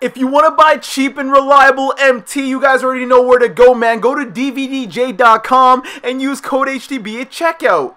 If you want to buy cheap and reliable MT, you guys already know where to go, man. Go to DVDJ.com and use code HTB at checkout.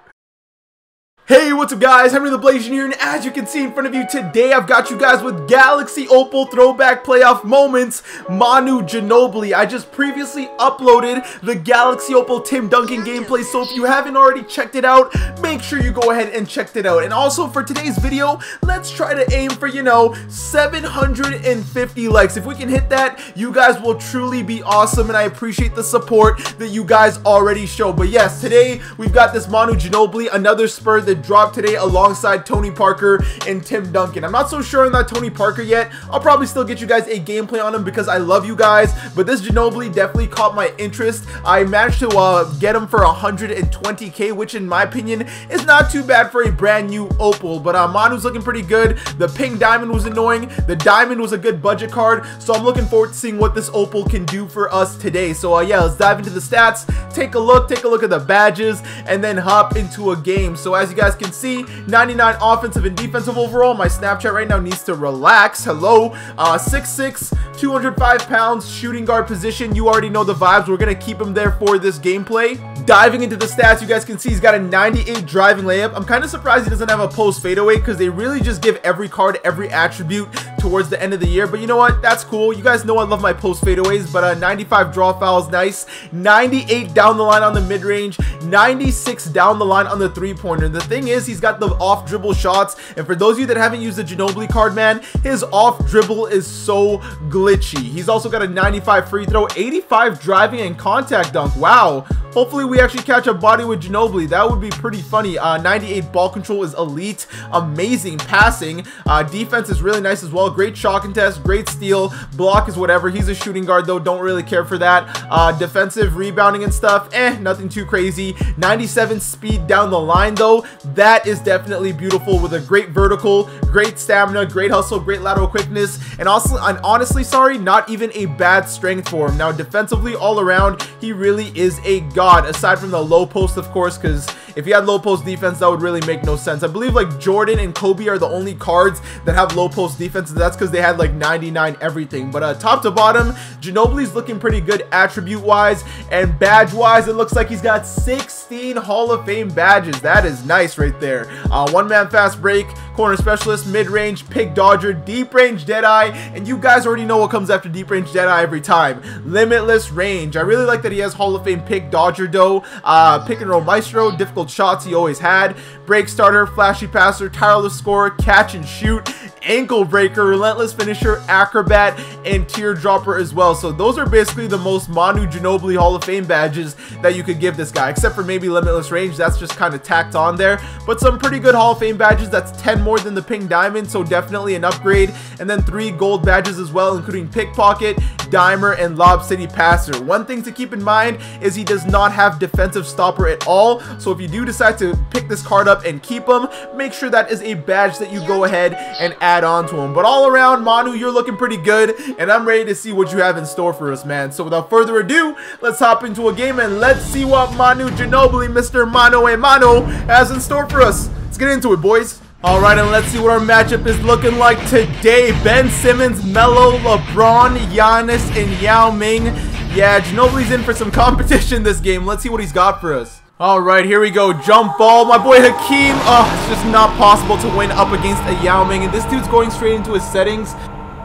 Hey, what's up guys? Henry the Blasian here, and as you can see in front of you today, I've got you guys with Galaxy Opal Throwback Playoff Moments, Manu Ginobili. I just previously uploaded the Galaxy Opal Tim Duncan gameplay, so if you haven't already checked it out, make sure you go ahead and check it out. And also for today's video, let's try to aim for, you know, 750 likes. If we can hit that, you guys will truly be awesome, and I appreciate the support that you guys already show. But yes, today, we've got this Manu Ginobili, another Spur that dropped today alongside Tony Parker and Tim Duncan. I'm not so sure on that Tony Parker yet. I'll probably still get you guys a gameplay on him because I love you guys, but this Ginobili definitely caught my interest. I managed to uh, get him for 120k, which in my opinion is not too bad for a brand new Opal, but uh, Manu's looking pretty good. The pink diamond was annoying. The diamond was a good budget card, so I'm looking forward to seeing what this Opal can do for us today. So uh, yeah, let's dive into the stats, take a look, take a look at the badges, and then hop into a game. So as you guys guys can see, 99 offensive and defensive overall. My Snapchat right now needs to relax. Hello. Uh, 6'6", 205 pounds, shooting guard position. You already know the vibes. We're going to keep him there for this gameplay. Diving into the stats, you guys can see he's got a 98 driving layup. I'm kind of surprised he doesn't have a post fadeaway because they really just give every card every attribute towards the end of the year. But you know what? That's cool. You guys know I love my post fadeaways, but uh, 95 draw fouls, nice. 98 down the line on the mid-range, 96 down the line on the three-pointer. The thing is, he's got the off dribble shots. And for those of you that haven't used the Ginobili card, man, his off dribble is so glitchy. He's also got a 95 free throw, 85 driving and contact dunk. Wow. Hopefully we actually catch a body with Ginobili. That would be pretty funny. Uh, 98 ball control is elite. Amazing passing. Uh, defense is really nice as well. Great shot contest. Great steal. Block is whatever. He's a shooting guard though. Don't really care for that. Uh, defensive rebounding and stuff. Eh, nothing too crazy. 97 speed down the line though. That is definitely beautiful with a great vertical, great stamina, great hustle, great lateral quickness. And also, and honestly, sorry, not even a bad strength for him. Now defensively all around, he really is a god, aside from the low post, of course, because if he had low post defense, that would really make no sense. I believe like Jordan and Kobe are the only cards that have low post defense, and that's because they had like 99 everything. But uh, top to bottom, Ginobili's looking pretty good attribute-wise, and badge-wise, it looks like he's got 16 Hall of Fame badges. That is nice right there. Uh, One-man fast break, corner specialist, mid-range, pick dodger, deep range Deadeye, and you guys already know what comes after deep range Deadeye every time. Limitless range. I really like that he has Hall of Fame pick dodger Dodger Doe, uh, pick and roll maestro, difficult shots he always had, break starter, flashy passer, tireless scorer, catch and shoot, ankle breaker, relentless finisher, acrobat, and teardropper as well. So those are basically the most Manu Ginobili Hall of Fame badges that you could give this guy, except for maybe limitless range. That's just kind of tacked on there. But some pretty good Hall of Fame badges. That's 10 more than the pink diamond, so definitely an upgrade. And then three gold badges as well, including pickpocket, dimer, and lob city passer. One thing to keep in mind is he does not have defensive stopper at all. So if you do decide to pick this card up and keep him, make sure that is a badge that you go ahead and add on to him. But all around, Manu, you're looking pretty good, and I'm ready to see what you have in store for us, man. So without further ado, let's hop into a game and let's see what Manu Ginobili, Mr. Mano a Mano, has in store for us. Let's get into it, boys. Alright, and let's see what our matchup is looking like today. Ben Simmons, Melo, LeBron, Giannis, and Yao Ming. Yeah, Ginobili's in for some competition this game. Let's see what he's got for us. Alright, here we go. Jump ball. My boy Hakeem. Oh, it's just not possible to win up against a Yao Ming. And this dude's going straight into his settings.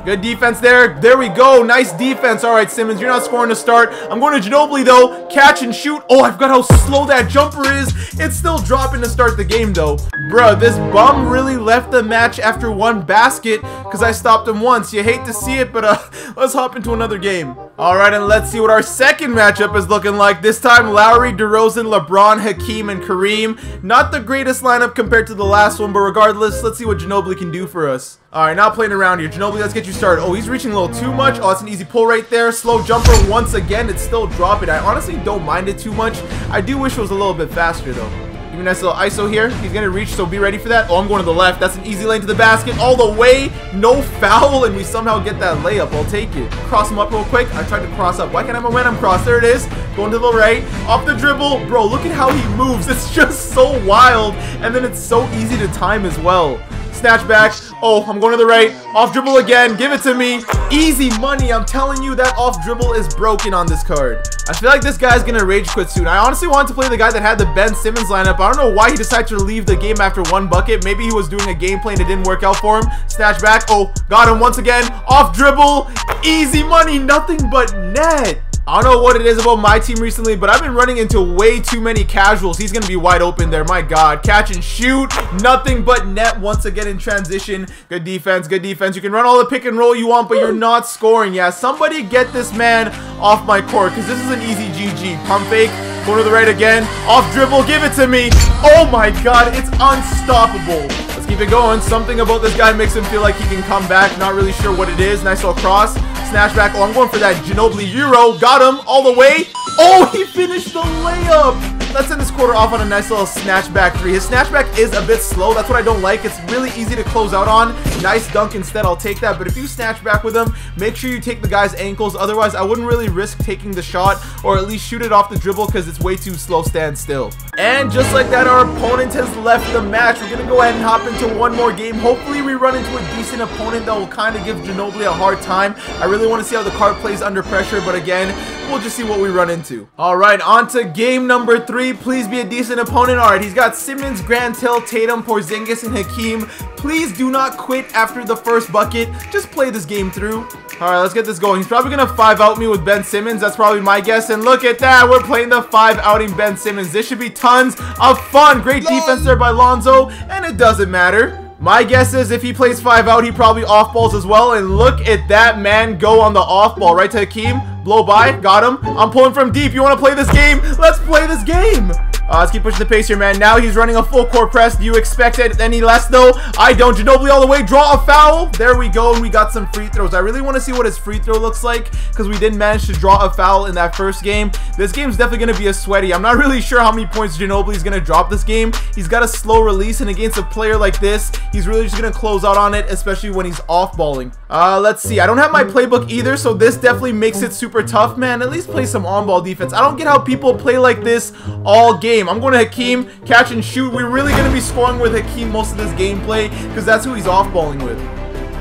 Good defense there. There we go. Nice defense. All right, Simmons, you're not scoring to start. I'm going to Ginobili, though. Catch and shoot. Oh, I forgot how slow that jumper is. It's still dropping to start the game, though. Bruh, this bum really left the match after one basket because I stopped him once. You hate to see it, but uh, let's hop into another game. All right, and let's see what our second matchup is looking like. This time, Lowry, DeRozan, LeBron, Hakeem, and Kareem. Not the greatest lineup compared to the last one, but regardless, let's see what Ginobili can do for us. Alright, not playing around here. Ginobili, let's get you started. Oh, he's reaching a little too much. Oh, it's an easy pull right there. Slow jumper once again. It's still dropping. I honestly don't mind it too much. I do wish it was a little bit faster, though. Give me a nice little ISO here. He's going to reach, so be ready for that. Oh, I'm going to the left. That's an easy lane to the basket. All the way. No foul, and we somehow get that layup. I'll take it. Cross him up real quick. I tried to cross up. Why can't I momentum cross? There it is. Going to the right. Off the dribble. Bro, look at how he moves. It's just so wild, and then it's so easy to time as well. Snatch back. Oh, I'm going to the right. Off dribble again. Give it to me. Easy money. I'm telling you that off dribble is broken on this card. I feel like this guy's going to rage quit soon. I honestly wanted to play the guy that had the Ben Simmons lineup. I don't know why he decided to leave the game after one bucket. Maybe he was doing a gameplay and that didn't work out for him. Snatch back. Oh, got him once again. Off dribble. Easy money. Nothing but net. I don't know what it is about my team recently, but I've been running into way too many casuals. He's going to be wide open there. My God. Catch and shoot. Nothing but net once again in transition. Good defense. Good defense. You can run all the pick and roll you want, but you're not scoring. Yeah, somebody get this man off my court because this is an easy GG. Pump fake. Go to the right again. Off dribble. Give it to me. Oh my God. It's unstoppable. Let's keep it going. Something about this guy makes him feel like he can come back. Not really sure what it is. Nice little cross. Snatch back. Oh, I'm going for that Ginobili Euro. Got him all the way. Oh, he finished the layup. Let's end this quarter off on a nice little snatchback three. His snatchback is a bit slow. That's what I don't like. It's really easy to close out on. Nice dunk instead. I'll take that. But if you snatch back with him, make sure you take the guy's ankles. Otherwise, I wouldn't really risk taking the shot or at least shoot it off the dribble because it's way too slow stand still. And just like that, our opponent has left the match. We're going to go ahead and hop into one more game. Hopefully, we run into a decent opponent that will kind of give Ginobili a hard time. I really want to see how the card plays under pressure. But again, we'll just see what we run into. All right, on to game number three. Please be a decent opponent. All right, he's got Simmons, Grant Hill, Tatum, Porzingis, and Hakeem. Please do not quit after the first bucket. Just play this game through. All right, let's get this going. He's probably going to five out me with Ben Simmons. That's probably my guess. And look at that. We're playing the five outing Ben Simmons. This should be tons of fun. Great defense there by Lonzo. And it doesn't matter. My guess is if he plays five out, he probably off balls as well. And look at that man go on the off ball. Right to Hakeem. Blow by. Got him. I'm pulling from deep. You want to play this game? Let's play this game. Uh, let's keep pushing the pace here, man. Now he's running a full court press. Do you expect it any less, though? I don't. Ginobili all the way. Draw a foul. There we go. And we got some free throws. I really want to see what his free throw looks like because we didn't manage to draw a foul in that first game. This game's definitely going to be a sweaty. I'm not really sure how many points Ginobili is going to drop this game. He's got a slow release, and against a player like this, he's really just going to close out on it, especially when he's off-balling. Uh, let's see. I don't have my playbook either, so this definitely makes it super tough, man. At least play some on-ball defense. I don't get how people play like this all game. I'm going to Hakeem, catch and shoot. We're really going to be scoring with Hakeem most of this gameplay because that's who he's off-balling with.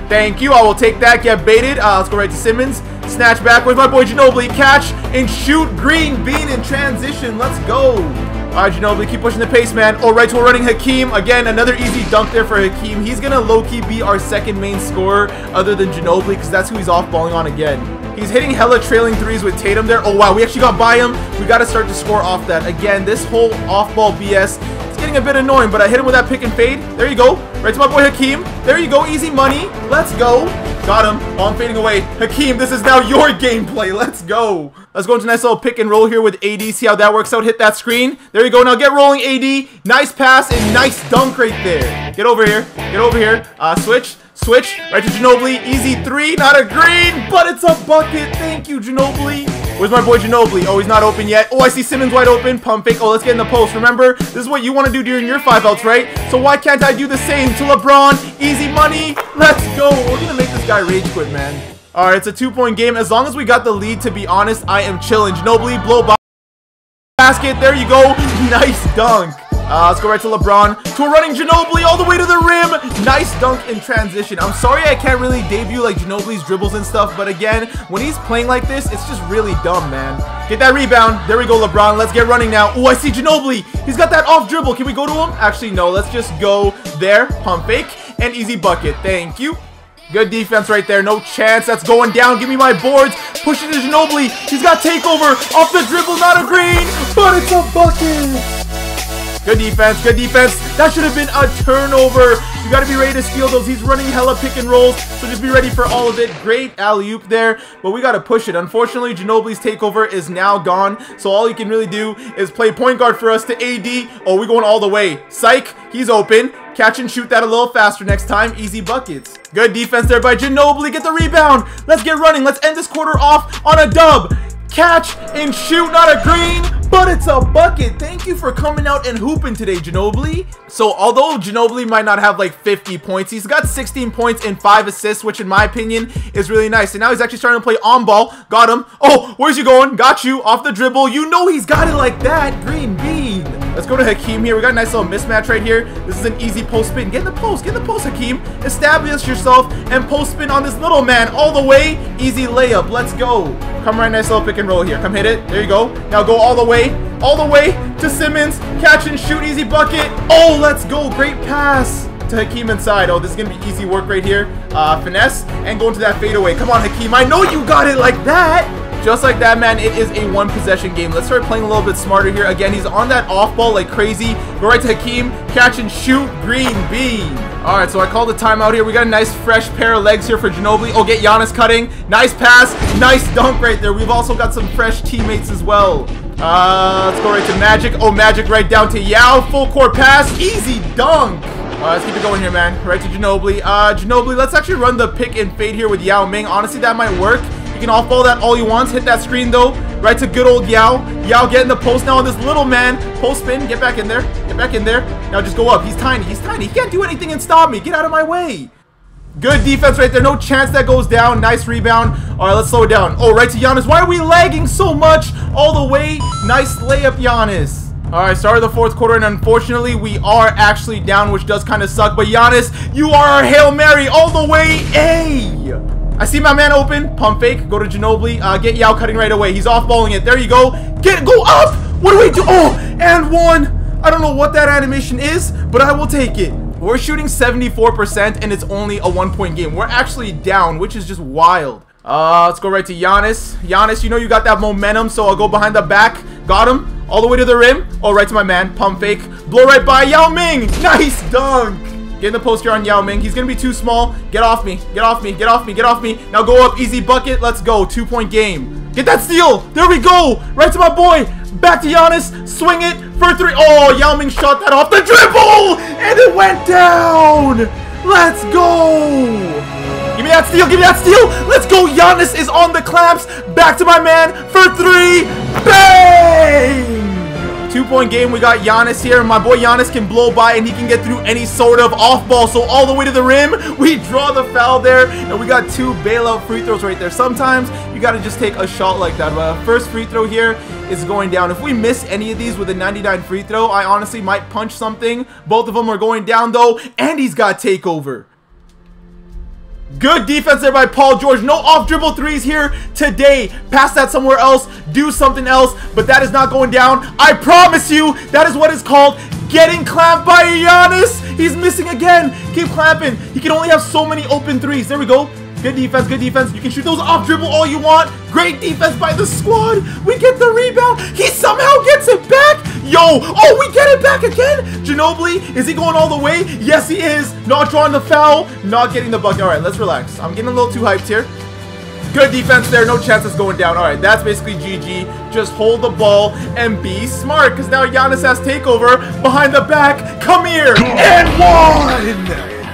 Thank you. I will take that. Get baited. Uh, let's go right to Simmons. Snatch back with my boy Ginobili. Catch and shoot. Green bean in transition. Let's go. All right, Ginobili, keep pushing the pace, man. All right, we're running Hakeem. Again, another easy dunk there for Hakeem. He's going to low-key be our second main scorer other than Ginobili because that's who he's off-balling on again. He's hitting hella trailing threes with Tatum there. Oh, wow, we actually got by him. We got to start to score off that. Again, this whole off-ball BS is getting a bit annoying, but I hit him with that pick and fade. There you go. Right to my boy Hakeem. There you go. Easy money. Let's go. Got him. Oh, I'm fading away. Hakeem, this is now your gameplay. Let's go. Let's go into a nice little pick and roll here with AD. See how that works out. Hit that screen. There you go. Now get rolling, AD. Nice pass and nice dunk right there. Get over here. Get over here. Uh, switch. Switch, right to Ginobili, easy three, not a green, but it's a bucket, thank you Ginobili. Where's my boy Ginobili? Oh, he's not open yet. Oh, I see Simmons wide open, pump fake. Oh, let's get in the post. Remember, this is what you want to do during your five outs, right? So why can't I do the same to LeBron? Easy money, let's go. We're going to make this guy rage quit, man. All right, it's a two-point game. As long as we got the lead, to be honest, I am chilling. Ginobili, blow by. Basket, there you go. Nice dunk. Uh, let's go right to LeBron. To a running Ginobili all the way to the rim. Nice dunk in transition. I'm sorry I can't really debut like Ginobili's dribbles and stuff, but again, when he's playing like this, it's just really dumb, man. Get that rebound. There we go, LeBron. Let's get running now. Oh, I see Ginobili. He's got that off dribble. Can we go to him? Actually, no. Let's just go there. Pump fake and easy bucket. Thank you. Good defense right there. No chance. That's going down. Give me my boards. Pushing to Ginobili. He's got takeover. Off the dribble. Not a green. But it's a bucket. Good defense, good defense. That should have been a turnover. You got to be ready to steal those. He's running hella pick and rolls, so just be ready for all of it. Great alley-oop there, but we got to push it. Unfortunately, Ginobili's takeover is now gone, so all he can really do is play point guard for us to AD. Oh, we're going all the way. Psych, he's open. Catch and shoot that a little faster next time. Easy buckets. Good defense there by Ginobili. Get the rebound. Let's get running. Let's end this quarter off on a dub. Catch and shoot, not a green, but it's a bucket. Thank you for coming out and hooping today, Ginobili. So although Ginobili might not have like 50 points, he's got 16 points and 5 assists, which in my opinion is really nice. And now he's actually starting to play on ball. Got him. Oh, where's you going? Got you. Off the dribble. You know he's got it like that. Green bean. Let's go to Hakeem here. We got a nice little mismatch right here. This is an easy post spin. Get in the post. Get in the post, Hakeem. Establish yourself and post spin on this little man all the way. Easy layup. Let's go. Come right, nice little pick and roll here. Come hit it. There you go. Now go all the way. All the way to Simmons. Catch and shoot. Easy bucket. Oh, let's go. Great pass to Hakeem inside. Oh, this is going to be easy work right here. Uh, finesse and go into that fadeaway. Come on, Hakeem. I know you got it like that. Just like that, man, it is a one-possession game. Let's start playing a little bit smarter here. Again, he's on that off ball like crazy. Go right to Hakeem. Catch and shoot. Green bean. All right, so I called the timeout here. We got a nice fresh pair of legs here for Ginobili. Oh, get Giannis cutting. Nice pass. Nice dunk right there. We've also got some fresh teammates as well. Uh, let's go right to Magic. Oh, Magic right down to Yao. Full court pass. Easy dunk. Let's keep it going here, man. Right to Ginobili. Uh, Ginobili, let's actually run the pick and fade here with Yao Ming. Honestly, that might work. You can off-ball that all you want. Hit that screen, though. Right to good old Yao. Yao getting the post now on this little man. Post spin. Get back in there. Get back in there. Now just go up. He's tiny. He's tiny. He can't do anything and stop me. Get out of my way. Good defense right there. No chance that goes down. Nice rebound. All right, let's slow it down. Oh, right to Giannis. Why are we lagging so much all the way? Nice layup, Giannis. All right, start of the fourth quarter, and unfortunately, we are actually down, which does kind of suck. But Giannis, you are our Hail Mary all the way. Hey! I see my man open. Pump fake. Go to Ginobili. Uh, get Yao cutting right away. He's off-balling it. There you go. Get Go up! What do we do? Oh, and one. I don't know what that animation is, but I will take it. We're shooting 74%, and it's only a one-point game. We're actually down, which is just wild. Uh, let's go right to Giannis. Giannis, you know you got that momentum, so I'll go behind the back. Got him. All the way to the rim. Oh, right to my man. Pump fake. Blow right by Yao Ming. Nice dunk. Get in the post here on Yao Ming. He's going to be too small. Get off me. Get off me. Get off me. Get off me. Now go up. Easy bucket. Let's go. Two-point game. Get that steal. There we go. Right to my boy. Back to Giannis. Swing it for three. Oh, Yao Ming shot that off the dribble. And it went down. Let's go. Give me that steal. Give me that steal. Let's go. Giannis is on the clamps. Back to my man for three. Bang! Two-point game, we got Giannis here. My boy Giannis can blow by and he can get through any sort of off-ball. So all the way to the rim, we draw the foul there. And we got two bailout free throws right there. Sometimes you got to just take a shot like that. But first free throw here is going down. If we miss any of these with a 99 free throw, I honestly might punch something. Both of them are going down though. And he's got takeover. Good defense there by Paul George. No off dribble threes here today. Pass that somewhere else. Do something else. But that is not going down. I promise you, that is what is called getting clamped by Giannis. He's missing again. Keep clamping. He can only have so many open threes. There we go. Good defense, good defense. You can shoot those off dribble all you want. Great defense by the squad. We get the rebound. He somehow gets it back. Yo, oh, we get it back again. Ginobili, is he going all the way? Yes, he is. Not drawing the foul, not getting the bucket. All right, let's relax. I'm getting a little too hyped here. Good defense there. No chance it's going down. All right, that's basically GG. Just hold the ball and be smart because now Giannis has takeover behind the back. Come here. And one.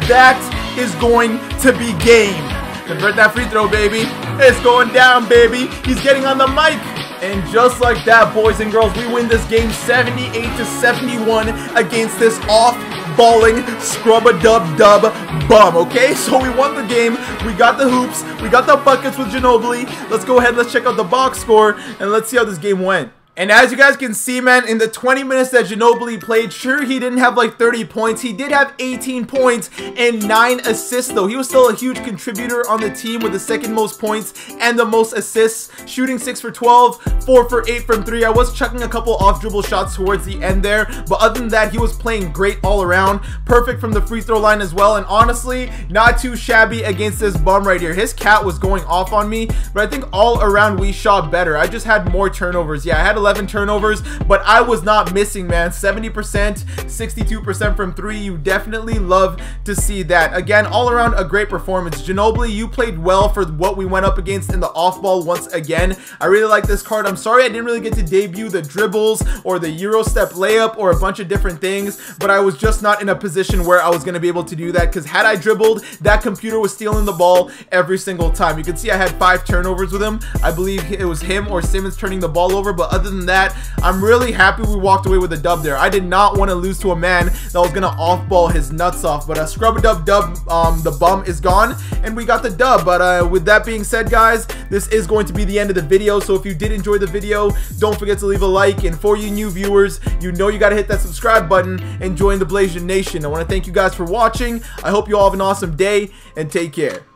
That is going to be game. Convert that free throw, baby. It's going down, baby. He's getting on the mic. And just like that, boys and girls, we win this game 78 to 71 against this off balling scrub a dub dub bum okay so we won the game we got the hoops we got the buckets with Ginobili let's go ahead let's check out the box score and let's see how this game went and as you guys can see, man, in the 20 minutes that Ginobili played, sure, he didn't have like 30 points. He did have 18 points and 9 assists, though. He was still a huge contributor on the team with the second most points and the most assists, shooting 6 for 12, 4 for 8 from 3. I was chucking a couple off dribble shots towards the end there, but other than that, he was playing great all around. Perfect from the free throw line as well, and honestly, not too shabby against this bum right here. His cat was going off on me, but I think all around we shot better. I just had more turnovers. Yeah, I had 11 turnovers, but I was not missing, man. 70%, 62% from three. You definitely love to see that. Again, all around a great performance. Ginobili, you played well for what we went up against in the off ball once again. I really like this card. I'm sorry I didn't really get to debut the dribbles or the Euro step layup or a bunch of different things, but I was just not in a position where I was going to be able to do that because had I dribbled, that computer was stealing the ball every single time. You can see I had five turnovers with him. I believe it was him or Simmons turning the ball over, but other than that, I'm really happy we walked away with a dub there. I did not want to lose to a man that was going to off-ball his nuts off. But a scrub a dub dub, um, the bum is gone, and we got the dub. But uh, with that being said, guys, this is going to be the end of the video. So if you did enjoy the video, don't forget to leave a like. And for you new viewers, you know you got to hit that subscribe button and join the Blasian Nation. I want to thank you guys for watching. I hope you all have an awesome day, and take care.